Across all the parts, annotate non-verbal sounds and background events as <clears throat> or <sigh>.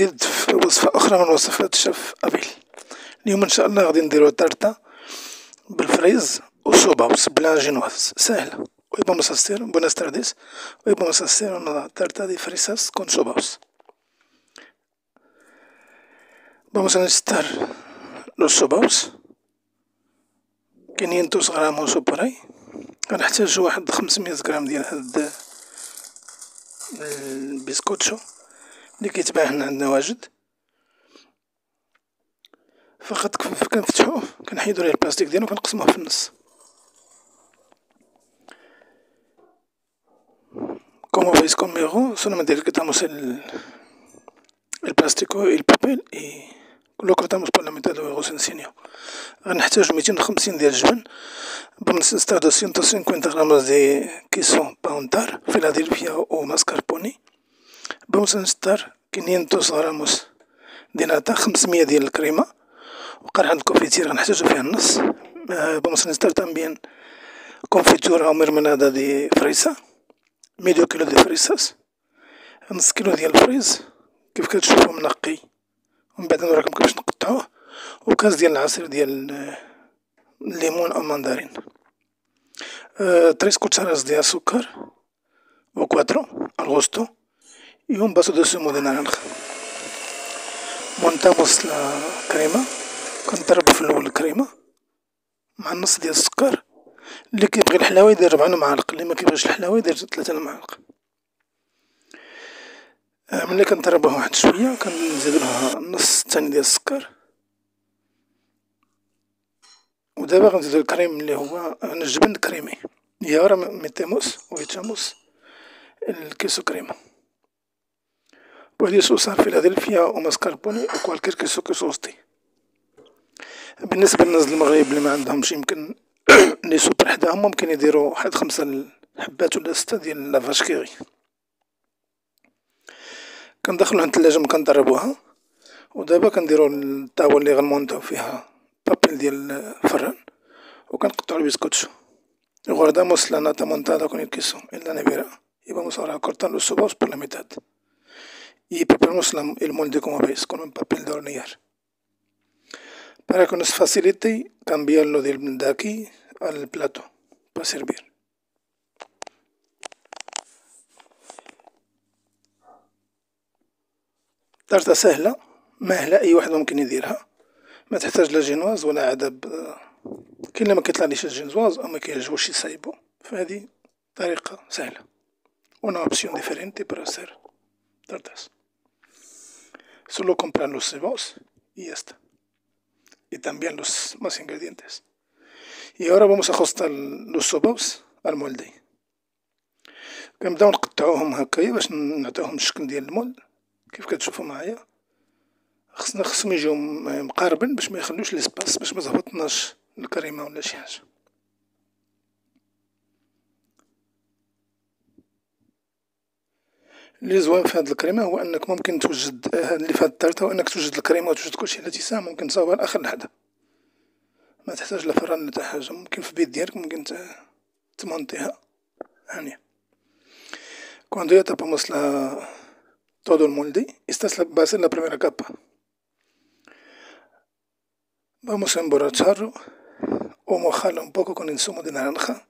جديد في وصفة أخرى من وصفات الشيف أبيل. اليوم إن شاء الله غادي نديرو تارتا بالفريز وصوباوس بلا جينواز سهلة. buenas tardes hoy vamos a hacer una tarta de fresas con sobaos vamos a necesitar los sobaos 500 gramos o por ahí غنحتاج واحد 500 غرام ديال هاد ال bizcocho اللي كيتباع عندنا واجد. فقط كنفتحو كنحيدو ليه البلاستيك ديالو كنقسموه في النص. como veis conmigo solo nada más de que quitamos el plástico y el papel y lo cortamos por la mitad sencillo غنحتاجو ميتين وخمسين ديال الجبن necesitar doscientos cincuenta gramos de queso para untar Philadelphia o mascarpone vamos a necesitar 500 gramos de nata 500 ديال الكريمة. وقرعة ال confiture غنحتاجو فيها النص. a necesitar también confitura o mermelada de fresa medio kilo de fresas نص كيلو ديال ال fraise. كيف كتشوفو منقي. ومن بعد نوريكم كيفاش نقطعوه وكاس ديال العصير ديال الليمون أو ماندارين. tres cucharas de azúcar o cuatro al gusto y un vaso de zumo de naranja la crema كنضربو في الأول الكريمة مع النص ديال السكر. اللي كيبغي الحلاوة يدير ربع معالق اللي مكيبغيش الحلاوة يدير تلاتة المعالق ملي كنضربوه واحد شوية كنزيدولها النص التاني ديال السكر. ودابا غنزيدو الكريم اللي هو الجبن كريمي. y ahora metemos o echamos el queso crema puedes usar o mascarpone o cualquier queso que guste بالنسبة للناس المغرب اللي ما عندهمش يمكن لي سوبر حداهم ممكن يديرو واحد خمسة حبات ولا ستة ديال لافاش كيغي كندخلوها التلاجة ملي كنضربوها ودابا كنديرو الطاولة اللي غنمونطيو فيها بابيل ديال الفران وكنقطعو y guardamos la nata montada con el queso en la nevera y vamos ahora a cortar los y preparamos la, el molde como veis, con un papel de hornear. Para que nos facilite cambiarlo de, aquí al plato para servir. طرطة سهلة ماهلة أي واحد ممكن يديرها ما تحتاج لا جينواز ولا عذاب كاين اللي ما كيطلعليش الجينواز أو ما كيعجبوش يصايبو فهذه طريقة سهلة una opción diferente para hacer tartas solo comprar los sobaos y ya está. Y también los más ingredientes. Y ahora vamos a ajustar los sobaos al molde. كنبداو نقطعوهم هكايا باش نعطيوهم الشكل ديال المول كيف كتشوفو معايا خصنا خصهم يجيو مقاربين باش ميخلوش ليسباس باش متهبطناش الكريمة ولا شي حاجة اللي زوين في هاد الكريمة هو أنك ممكن توجد اللي في هاد التارتة هو أنك توجد الكريمة وتوجد كلشي على اتساع ممكن تصاوبها لآخر لحظة ما تحتاج لا فران لا حاجة ممكن في البيت ديالك ممكن تمونطيها هانية Cuando ya tapamos la, todo el molde, esta es la, va a ser la primera capa. Vamos a emborracharlo o mojarlo un poco con el zumo de naranja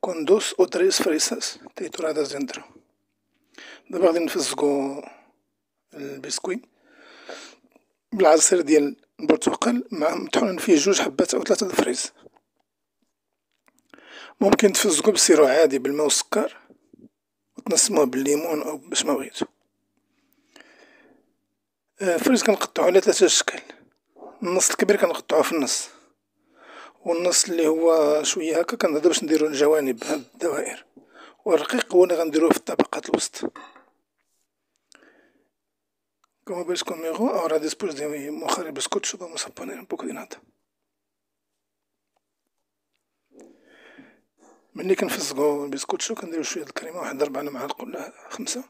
con dos o tres fresas trituradas dentro. دابا غادي نفزقو البسكوي بالعصير ديال البرتقال مع مطحون فيه جوج حبات أو ثلاثة الفريز. ممكن تفزقو بسيرو عادي بالما والسكر وتنسموه بالليمون أو باش ما بغيتو الفريز كنقطعو على ثلاثة أشكال النص الكبير كنقطعوه في النص. والنص اللي هو شوية هكا كنهضرو باش نديرو الجوانب هاد الدوائر. والرقيق هو اللي غنديروه في الطبقات الوسط. como ves conmigo, ahora después de mojar el bizcocho vamos a poner un poco de nata. ملي كنفزقو ال bizcocho كنديرو شوية الكريمه واحد ربع معالق ولا خمسه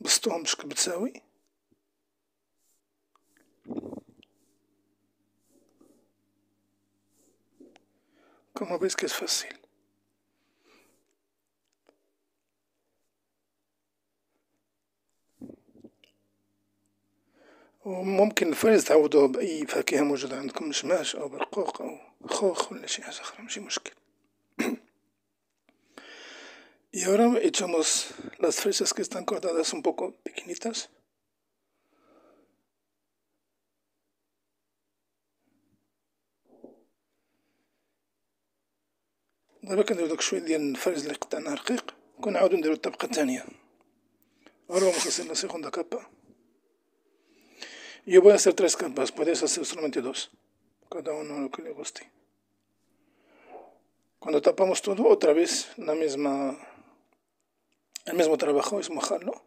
بسطوهم بشكل متساوي como veis qué fácil وممكن ال fraise تعوضوه بأي فاكهة موجودة عندكم مشماش أو برقوق أو خوخ ولا شي حاجة أخرى ماشي مشكل <clears throat> Y ahora echamos las fresas que están cortadas un poco pequeñitas. دابا كنديرو داك شوية ديال الفرز لي قطعناه رقيق وكنعاودو نديرو Ahora vamos a hacer la segunda capa. Yo voy a hacer tres capas, puedes hacer solamente dos, cada uno lo que le guste. Cuando tapamos todo, otra vez la misma, el mismo trabajo es mojarlo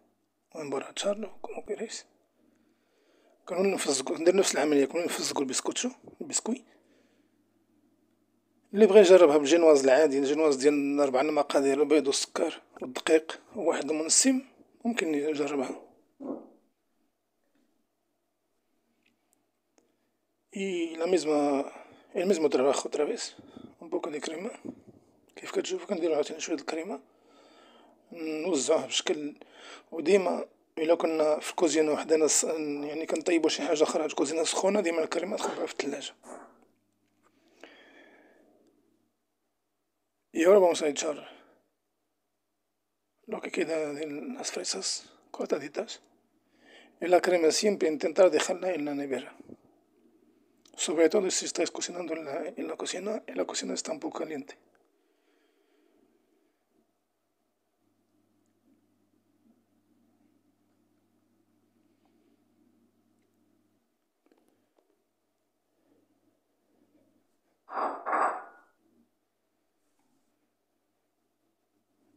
o emborracharlo, como queréis. كنعاودو نفزقو ندير نفس العملية كنعاودو نفزقو ال bizcocho البسكوي اللي بغا يجربها بالجينواز العادي الجينواز ديال ربع المقادير البيض والسكر والدقيق وواحد المنسم ممكن يجربها y la misma el mismo trabajo otra vez un poco de crema كيف كتشوفو كنديرو عاوتاني شوية الكريمة نوزعوها بشكل وديما إلا كنا في الكوزينة وحدنا يعني كنطيبو شي حاجة خرا الكوزينة سخونة ديما الكريمة تخبيها في echar lo que queda de las fresas cortaditas y la crema siempre intentar dejarla en la nevera. Sobre todo si estáis cocinando en la, en la cocina y la cocina está un poco caliente.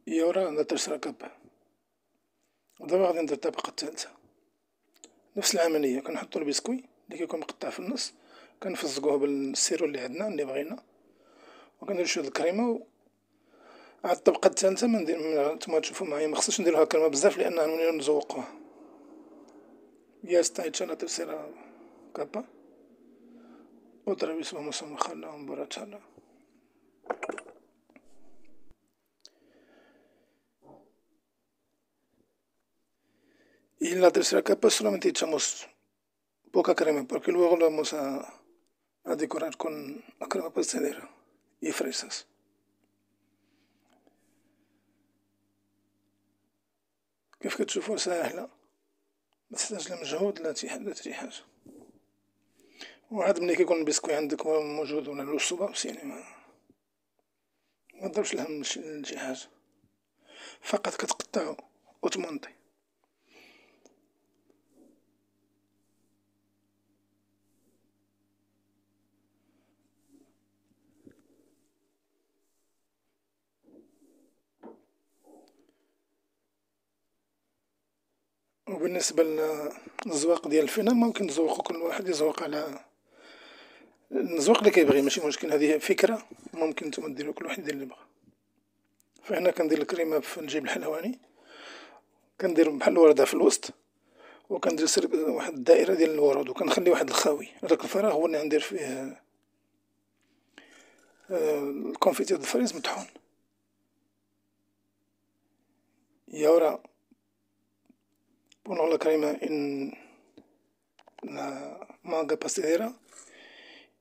Y ahora la tercera capa ودابا غادي ندير الطبقة الثالثة نفس العملية كنحطو البسكوي اللي كيكون مقطع في النص كنفزقوه بال sirop اللي عندنا اللي بغينا وكنديرو شوية الكريمة و عاد الطبقة الثالثة مندير نتوما تشوفو معايا مخصناش نديروها كريمة بزاف لأنها نوليو نزوقوها hecha la tercera capa. Otra vez vamos a mojarla, emborracharla. Y en la tercera capa solamente echamos poca crema, porque luego lo vamos a, a decorar con la crema pastelera y fresas. كيف كتشوفو ساهلة متحتاج لا مجهود لا لا حتى حاجة. وعاد ملي كيكون البسكوي عندك موجود ولا لوصوبة يعني ما مضربش الهم لشي حاجة. فقط كتقطعو وتمونطي وبالنسبة للزواق ديال الفينة ممكن نزوقو كل واحد يزوق على الزواق اللي كيبغي ماشي مشكل. هذه فكرة ممكن نتوما ديرو كل واحد يدير اللي بغا فهنا كندير الكريمة في الجيب الحلواني كندير بحال الوردة في الوسط وكندير واحد الدائرة ديال الورود وكنخلي واحد الخاوي. هداك الفراغ هو اللي غندير فيه ال confiture د ال fraise مطحون. y ahora Pongo la crema en la manga pastelera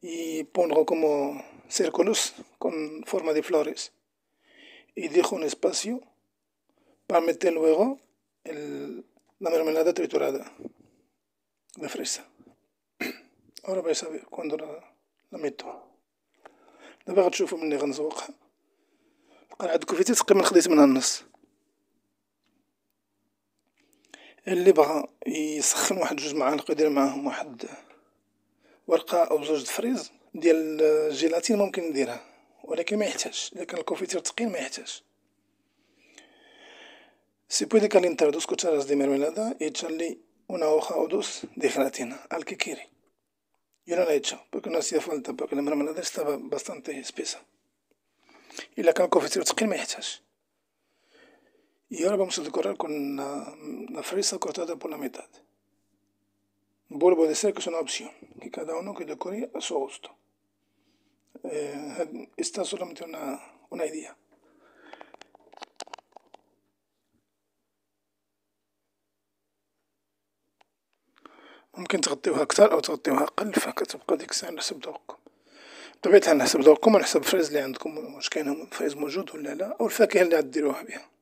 y pongo como círculos con forma de flores. Y dejo un espacio para meter luego el, la mermelada triturada de fresa. <clears throat> Ahora vais a ver cuando la, la meto. دابا غتشوفو مني غنزوقها القرعة الكوفيتي تقريبا خديت منها النص اللي بغى يسخن واحد جوج معالق يدير معاهم واحد ورقة أو زوج فريز ديال الجيلاتين ممكن نديرها ولكن ما يحتاج إذا كان ال confiture تقيل ما يحتاج si puedes dos cucharas de mermelada échale una hoja o dos de gelatina el que quiere. Yo la he echado porque no hace falta porque la mermelada estaba bastante espesa. إلا كان ال confiture تقيل ما يحتاج Y ahora vamos a decorar con la, la fresa cortada por la mitad. Vuelvo a decir que es una opción, que cada uno que decore a su gusto. Eh, esta es solamente una, una idea. ممكن تغطيوها كتر أو تغطيوها أقل فكتبقى ديك الساعة على حسب ذوقكم الحال على حسب ذوقكم وعلى حسب الفريز لي عندكم واش كاين فريز موجود ولا لا أو الفاكهة لي غديروها بها.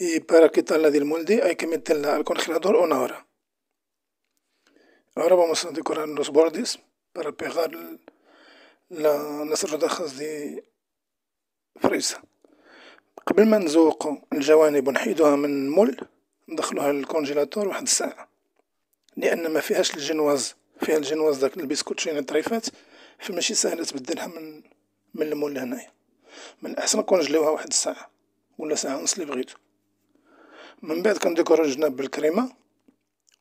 Y para quitarla del molde hay que meterla al congelador una hora. Ahora vamos a decorar los bordes para pegar las rodajas de فريسة قبل ما نزوقو الجوانب و نحيدوها من المول ندخلوها للكونجيلاتور واحد الساعة. لأن مفيهاش الجنواز. فيها الجنواز داك البسكوتشينة الطريفات فماشي ساهلة تبدلها من من المول لهنايا. من الأحسن نكونجليوها واحد الساعة ولا ساعة ونص لي بغيتو. من بعد كنديكورو الجناب بالكريمة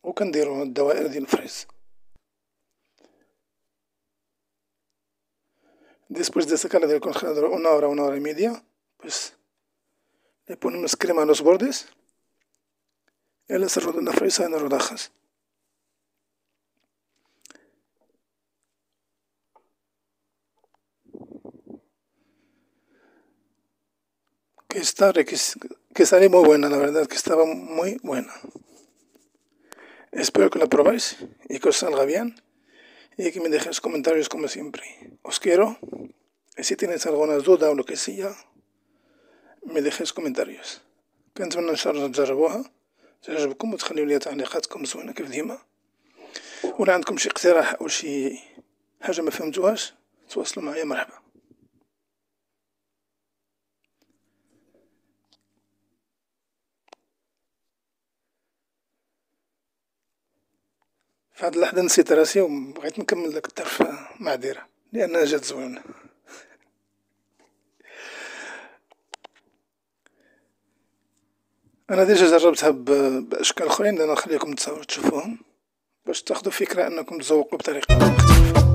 و كنديرو الدوائر ديال الفريز Después de sacarla del congelador una hora, una hora y media, pues le ponemos crema a los bordes y las la fresa en rodajas. Que está que sale muy buena, la verdad que estaba muy buena. Espero que la probáis y que os salga bien y que me dejéis comentarios como siempre. Os quiero y si tienes alguna duda o lo que sea me dejéis comentarios كنتمنى ان شاء الله تجربوها تعجبكم وتخليو لي تعليقاتكم زوينة كيف ديما ولا عندكم شي اقتراح او شي حاجة ما فهمتوهاش تواصلوا معايا مرحبا في هاد اللحظة نسيت راسي وبغيت نكمل داك الطرف معديرة لأنها جات زوينة. أنا ديجا جربتها بأشكال أخرين أنا نخليكم تشوفوهم باش تاخدو فكرة أنكم تزوقو بطريقة. مختلفة